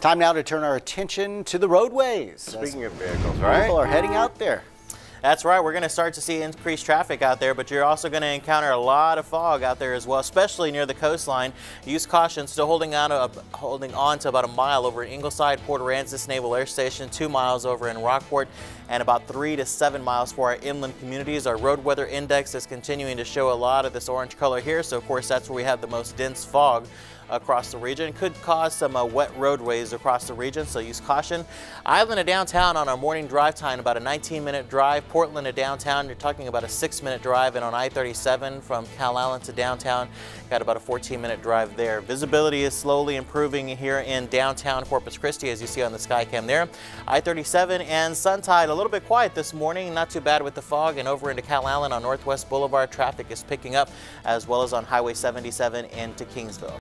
Time now to turn our attention to the roadways. Speaking of vehicles, right? People are heading out there. That's right. We're going to start to see increased traffic out there, but you're also going to encounter a lot of fog out there as well, especially near the coastline. Use caution. Still holding on, to, holding on to about a mile over in Ingleside, Port Aransas Naval Air Station, two miles over in Rockport, and about three to seven miles for our inland communities. Our road weather index is continuing to show a lot of this orange color here, so of course that's where we have the most dense fog across the region. Could cause some uh, wet roadways across the region, so use caution. Island to downtown on our morning drive time, about a 19 minute drive. Portland to downtown, you're talking about a six minute drive. And on I-37 from Calallen to downtown, got about a 14 minute drive there. Visibility is slowly improving here in downtown Corpus Christi, as you see on the Skycam there. I-37 and Suntide, a little bit quiet this morning, not too bad with the fog. And over into Calallen on Northwest Boulevard, traffic is picking up, as well as on Highway 77 into Kingsville.